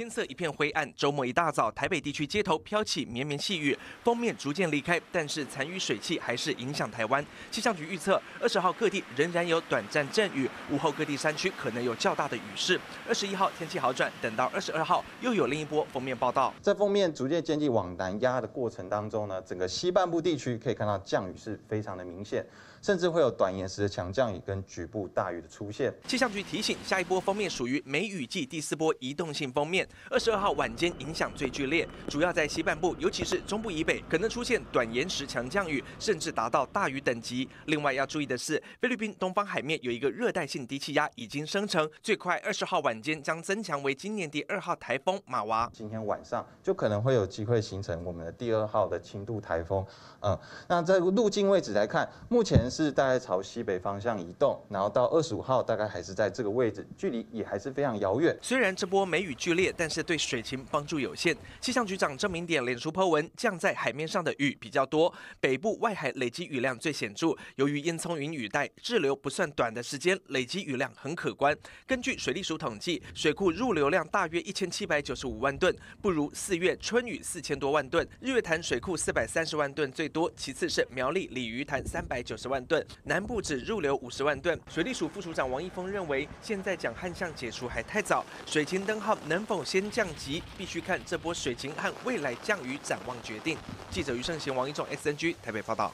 天色一片灰暗。周末一大早，台北地区街头飘起绵绵细雨，封面逐渐离开，但是残余水汽还是影响台湾。气象局预测，二十号各地仍然有短暂阵雨，午后各地山区可能有较大的雨势。二十一号天气好转，等到二十二号又有另一波封面报道。在封面逐渐渐进往南压的过程当中呢，整个西半部地区可以看到降雨是非常的明显，甚至会有短延时的强降雨跟局部大雨的出现。气象局提醒，下一波封面属于梅雨季第四波移动性封面，二十二号晚间影响最剧烈，主要在西半部，尤其是中部以北，可能出现短延时强降雨，甚至达到大雨等级。另外要注意的是，菲律宾东方海面有一个热带性低气压已经生成，最快二十号晚间将增强为今年第二号台风马娃。今天晚上就可能会有机会形成我们的第二号的轻度台风。嗯，那在路径位置来看，目前是大概朝西北方向移动，然后到二十五号大概还是在这个位置，距离也还是非常遥远。虽然这波梅雨剧烈，但是对水情帮助有限。气象局长郑明典脸书 po 文，降在海面上的雨比较多，北部外海累积雨量最显著。由于烟囱云雨带滞留不算短的时间，累积雨量很可观。根据水利署统计，水库入流量大约一千七百九十五万吨，不如四月春雨四千多万吨。日月潭水库四百三十万吨最多，其次是苗栗鲤鱼潭三百九十万吨，南部只入流五十万吨。水利署副署长王一峰认为，现在讲旱象解除还太早，水情灯号能否首先降级，必须看这波水情和未来降雨展望决定。记者余胜贤、王一仲 SNG 台北报道。